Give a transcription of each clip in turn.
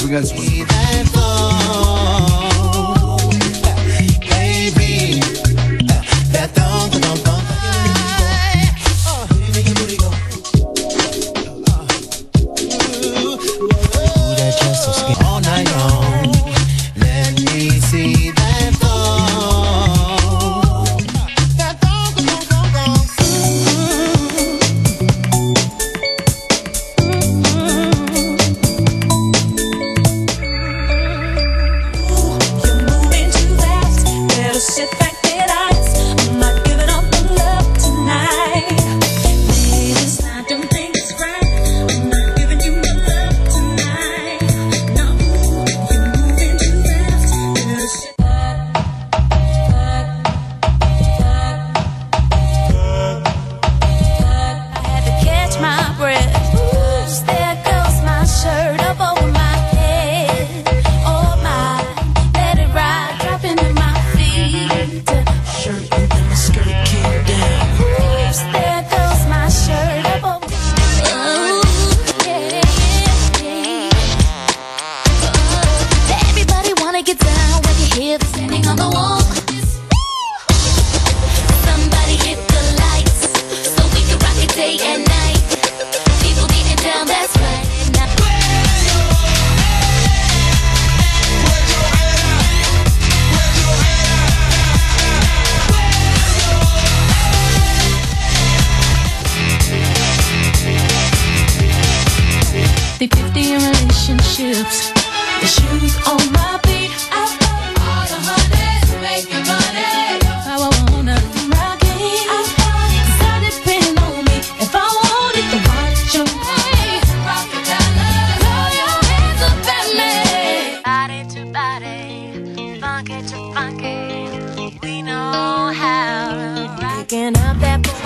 swing and know how. Picking up that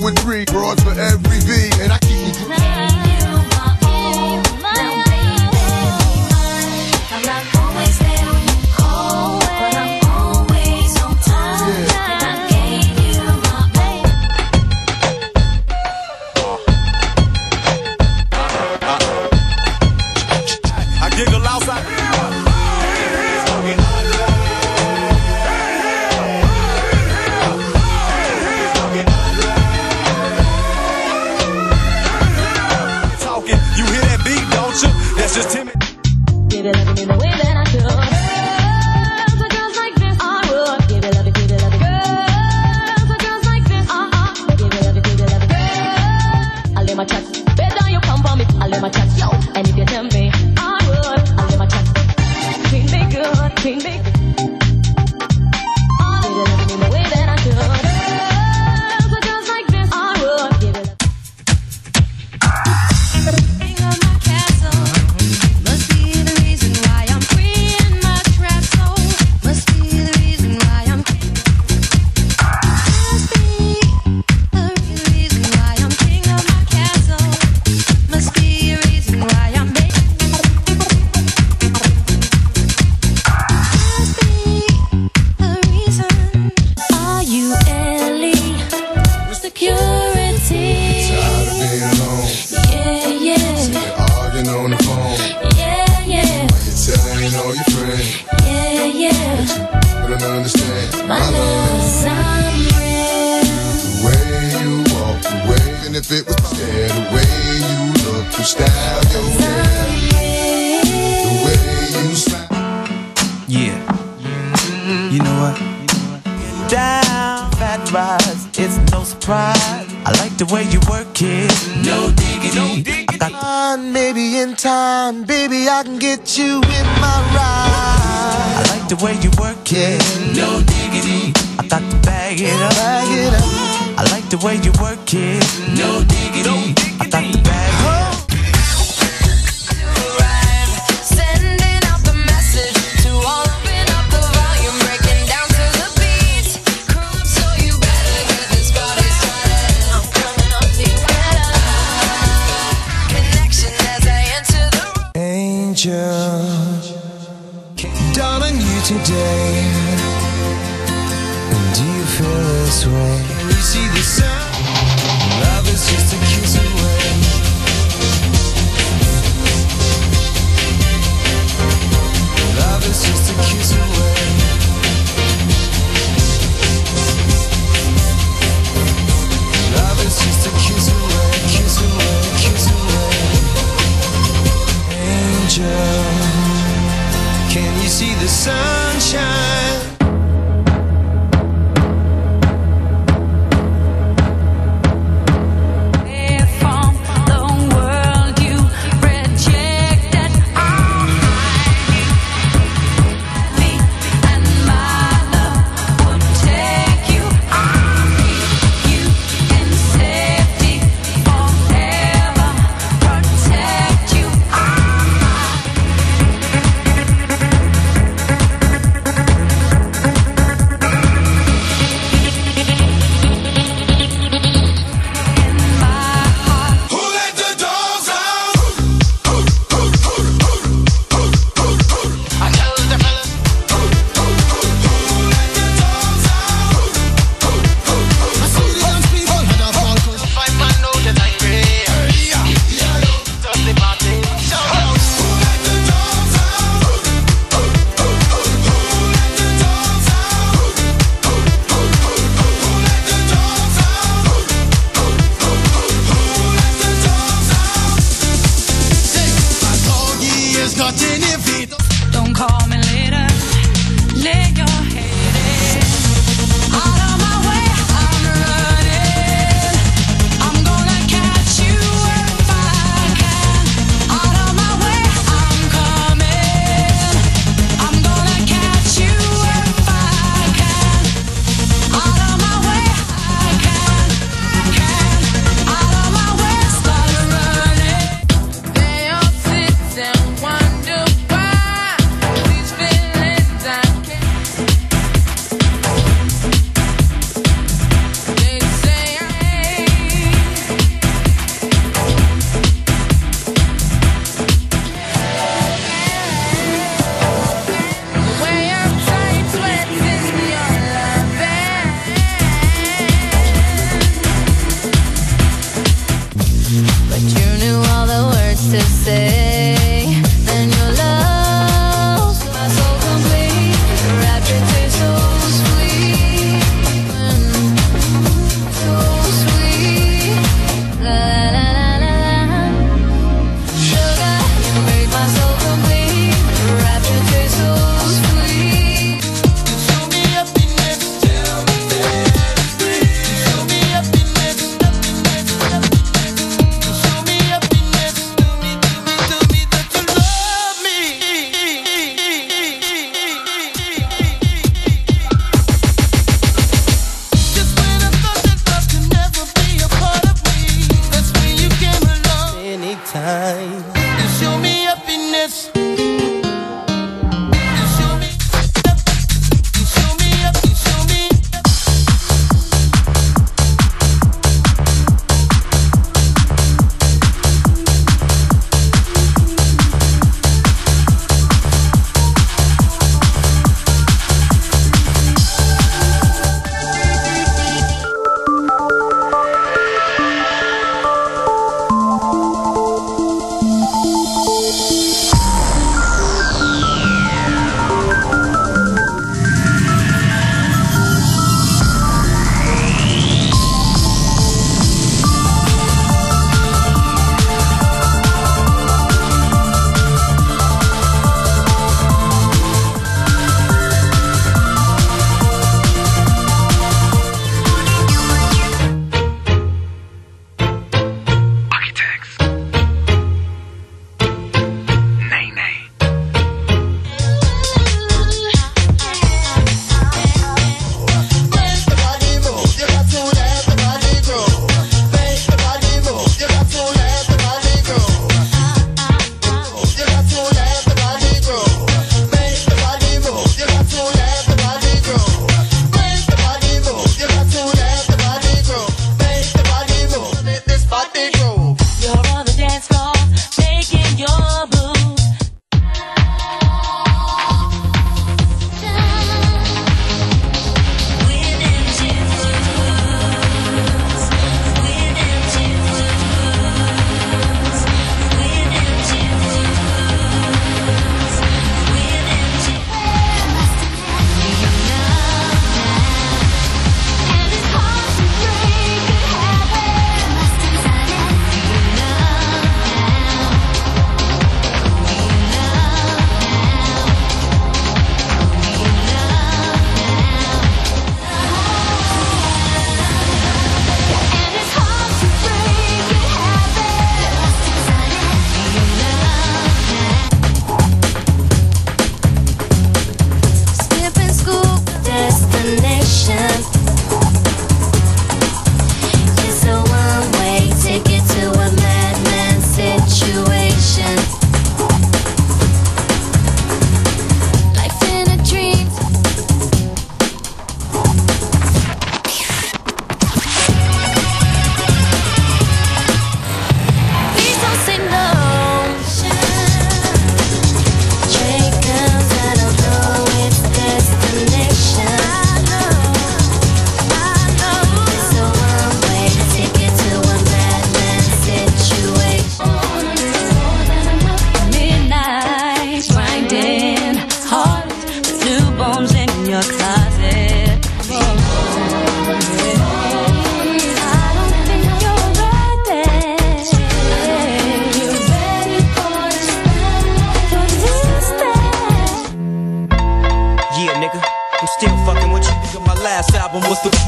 with three broads for every V, and I that's just timid. No surprise. I like the way you work it. No diggity. I got on, maybe in time, baby, I can get you in my ride. I like the way you work it. No diggity. I got to bag it up. Bag it up. I like the way you work it. No diggity. I see the sunshine touching your feet. Don't call me later. Lay your head.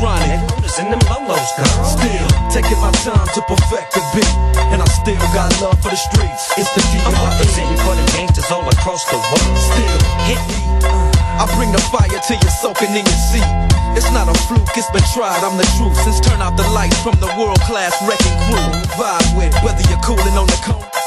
Chronic. in them lolos, girl. Still taking my time to perfect the beat, and I still got love for the streets. It's the I'm D.R.E. representing for the gangsters all across the world. Still Hit me. I bring the fire till you're soaking in your seat. It's not a fluke, it's been tried, I'm the truth. Since turn out the lights from the world class wrecking crew. Vibe with whether you're cooling on the cone